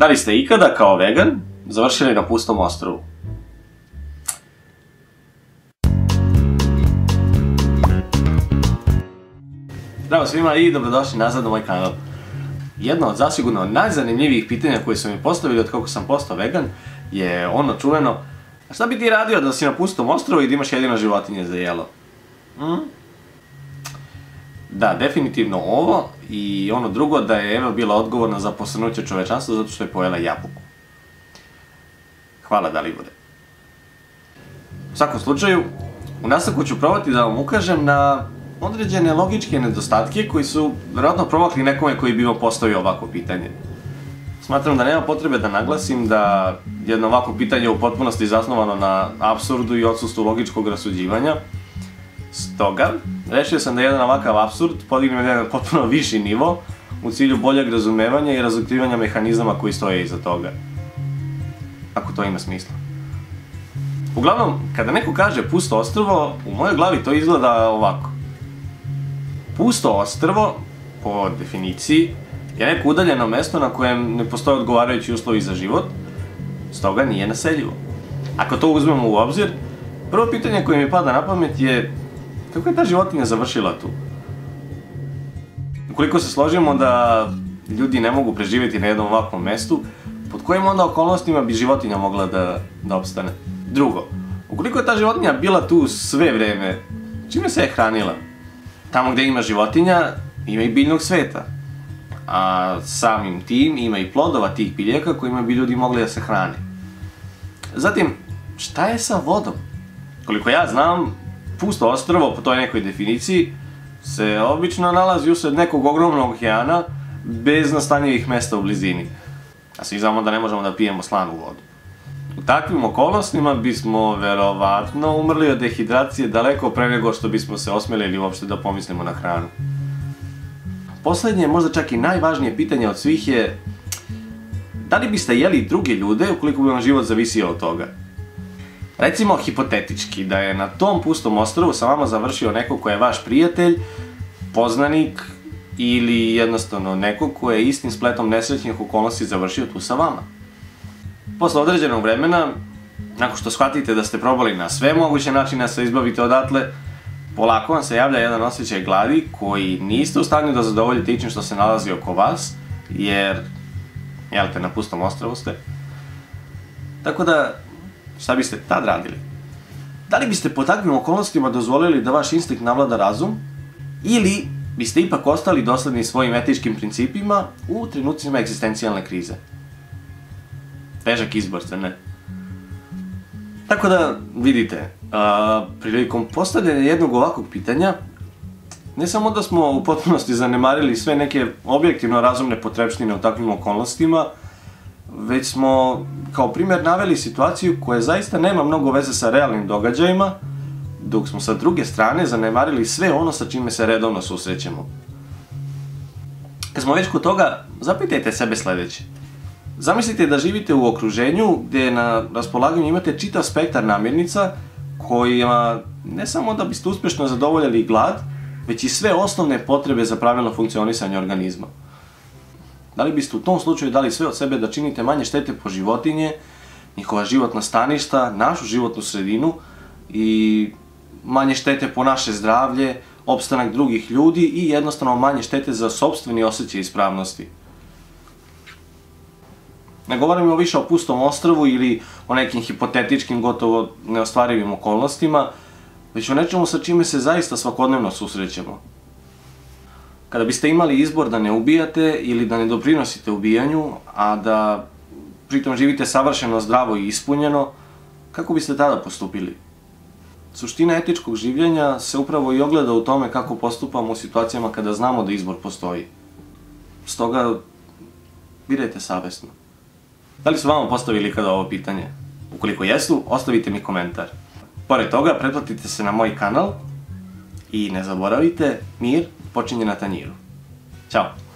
Da li ste ikada kao vegan završili na pustom ostrovu? Zdravo svima i dobrodošli nazad na moj kanal. Jedno od zasigurno najzanimljivijih pitanja koje su mi postavili od kako sam postao vegan je ono čuveno šta bi ti radio da si na pustom ostrovu i da imaš jedino životinje za jelo? Mm? Da, definitivno ovo i ono drugo da je Eva bila odgovorna za posrnuće čovečanstva zato što je pojela jabuku. Hvala Dalibore. U svakom slučaju, u nastavku ću probati da vam ukažem na određene logičke nedostatke koji su vjerojatno promakli nekome koji bi vam postavio ovako pitanje. Smatram da nema potrebe da naglasim da jedno ovako pitanje je u potpunosti zasnovano na absurdu i odsustvu logičkog rasuđivanja. Stoga, rešio sam da jedan ovakav absurd podignem na jedan potpuno viši nivo u cilju boljeg razumevanja i razotkrivanja mehanizama koji stoje iza toga. Ako to ima smisla. Uglavnom, kada neko kaže pusto ostrvo, u mojoj glavi to izgleda ovako. Pusto ostrvo, po definiciji, je neko udaljeno mesto na kojem ne postoje odgovarajući uslovi za život, stoga nije naseljivo. Ako to uzmemo u obzir, prvo pitanje koje mi pada na pamet je kako je ta životinja završila tu? Ukoliko se složimo da ljudi ne mogu preživjeti na jednom ovakvom mestu, pod kojim onda okolnostima bi životinja mogla da, da opstane? Drugo, ukoliko je ta životinja bila tu sve vreme, čime se je hranila? Tamo gde ima životinja, ima i biljnog sveta. A samim tim ima i plodova tih biljaka kojima bi ljudi mogli da se hrane. Zatim, šta je sa vodom? Koliko ja znam, pusto ostrvo po toj nekoj definiciji se obično nalazi usred nekog ogromnog okeana bez nastanjivih mesta u blizini. A svi znamo da ne možemo da pijemo slanu vodu. U takvim okolnostima bismo verovatno umrli od dehidracije daleko pre nego što bismo se osmelili uopšte da pomislimo na hranu. Poslednje, možda čak i najvažnije pitanje od svih je da li biste jeli druge ljude ukoliko bi vam život zavisio od toga? Recimo, hipotetički, da je na tom pustom ostrovu sa vama završio neko ko je vaš prijatelj, poznanik ili jednostavno neko ko je istim spletom nesrećnih okolnosti završio tu sa vama. Posle određenog vremena, nakon što shvatite da ste probali na sve moguće načine da se izbavite odatle, polako vam se javlja jedan osjećaj gladi koji niste u stanju da zadovoljite ičim što se nalazi oko vas, jer, jel te, na pustom ostrovu ste. Tako da, šta biste tad radili? Da li biste po takvim okolnostima dozvolili da vaš instinkt navlada razum? Ili biste ipak ostali dosledni svojim etičkim principima u trenucima egzistencijalne krize? Težak izbor, sve ne? Tako da, vidite, a, prilikom postavljanja jednog ovakvog pitanja, ne samo da smo u potpunosti zanemarili sve neke objektivno razumne potrebštine u takvim okolnostima, već smo kao primjer naveli situaciju koja zaista nema mnogo veze sa realnim događajima, dok smo sa druge strane zanemarili sve ono sa čime se redovno susrećemo. Kad smo već kod toga, zapitajte sebe sledeće. Zamislite da živite u okruženju gde na raspolaganju imate čitav spektar namirnica kojima ne samo da biste uspešno zadovoljali glad, već i sve osnovne potrebe za pravilno funkcionisanje organizma. Da li biste u tom slučaju dali sve od sebe da činite manje štete po životinje, njihova životna staništa, našu životnu sredinu i manje štete po naše zdravlje, opstanak drugih ljudi i jednostavno manje štete za sobstveni osjećaj ispravnosti. Ne govorimo više o pustom ostrvu ili o nekim hipotetičkim, gotovo neostvarivim okolnostima, već o nečemu sa čime se zaista svakodnevno susrećemo. Kada biste imali izbor da ne ubijate ili da ne doprinosite ubijanju, a da pritom živite savršeno zdravo i ispunjeno, kako biste tada postupili? Suština etičkog življenja se upravo i ogleda u tome kako postupamo u situacijama kada znamo da izbor postoji. Stoga, birajte savesno. Da li su vama postavili kada ovo pitanje? Ukoliko jesu, ostavite mi komentar. Pored toga, pretplatite se na moj kanal i ne zaboravite, mir počinje na tanjiru. Ćao!